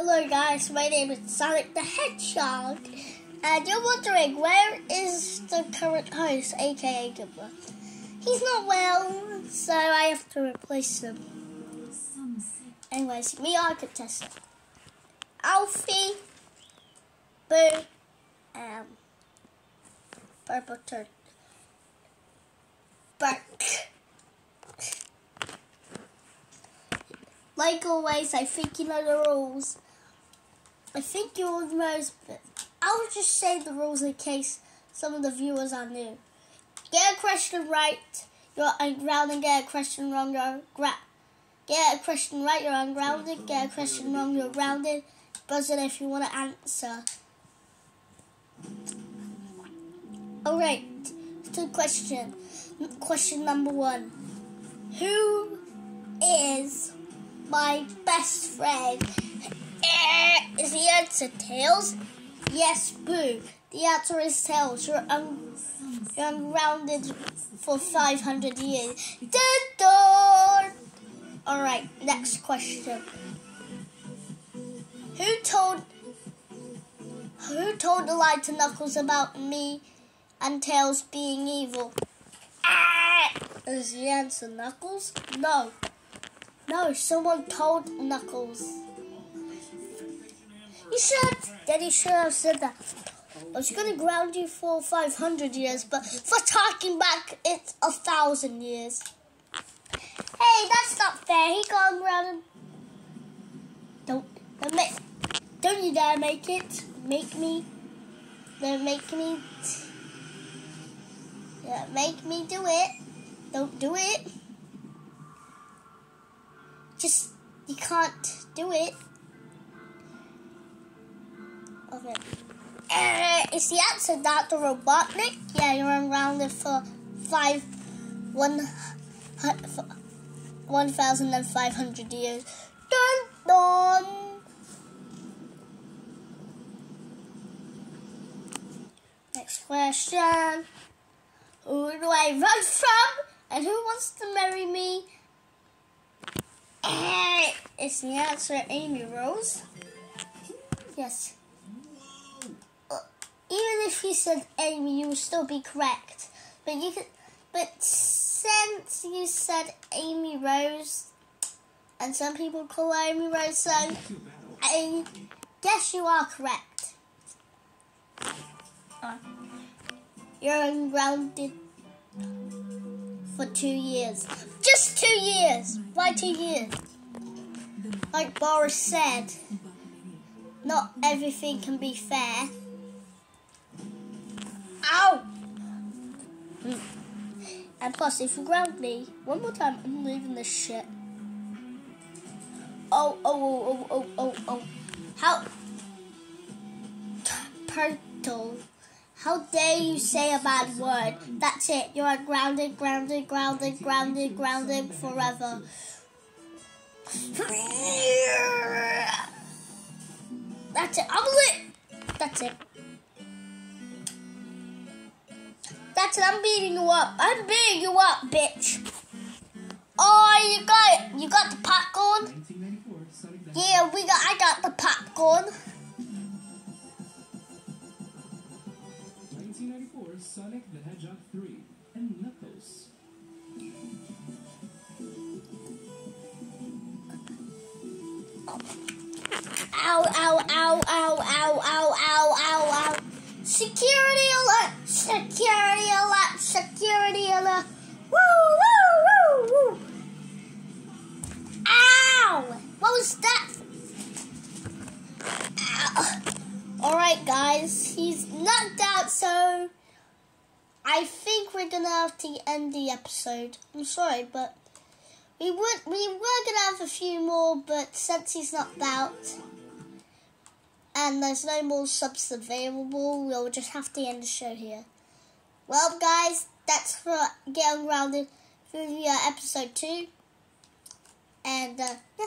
Hello guys, my name is Sonic the Hedgehog, and you're wondering where is the current host, aka Gibbler? He's not well, so I have to replace him. Anyways, me are contestant. Alfie, Boo, and Purple Turtle. Burke. Like always, I think you know the rules. I think you all know, but I'll just say the rules in case some of the viewers are new. Get a question right, you're ungrounded. Get a question wrong, you're gra- Get a question right, you're ungrounded. Get a question wrong, you're grounded. Buzz in if you want to answer. Alright, to question. Question number one. Who is my best friend? Eh, is the answer Tails? Yes, Boo. The answer is Tails. You're, un- unrounded for 500 years. Alright, next question. Who told who told the lie to Knuckles about me and Tails being evil? Ah! Is the answer Knuckles? No. No, someone told Knuckles. You should. Daddy should have said that. I was going to ground you for 500 years, but for talking back, it's a thousand years. Hey, that's not fair. He got grounded. Don't, don't make, don't you dare make it. Make me. Don't make me. Yeah, make me do it. Don't do it. Just, you can't do it. Uh, is the answer Dr. Robotnik? Yeah, you're unrounded for five, 1,500 years. Dun dun! Next question. Who do I run from? And who wants to marry me? Eh, Is the answer Amy Rose? Yes. If you said Amy, you would still be correct. But you could, but since you said Amy Rose, and some people call her Amy Rose, so I guess you are correct. You're ungrounded for two years. Just two years. Why two years? Like Boris said, not everything can be fair. Ow! Mm. And plus, if you ground me one more time, I'm leaving this shit. Oh, oh, oh, oh, oh, oh, oh. How? Turtle. How dare you say a bad word? That's it. You're grounded, grounded, grounded, grounded, grounded forever. That's it. I'm lit. That's it. It. I'm beating you up. I'm beating you up, bitch. Oh, you got it. You got the popcorn. Yeah, we got. I got the popcorn. 1994 Sonic the Hedgehog 3 and Knuckles. Ow, ow, ow, ow, ow, ow, ow, ow, ow. Security What was that? Alright, guys, he's knocked out, so I think we're gonna have to end the episode. I'm sorry, but we would we were gonna have a few more, but since he's knocked out and there's no more subs available, we'll just have to end the show here. Well, guys, that's for Get Ungrounded Trivia episode two, and uh, yeah,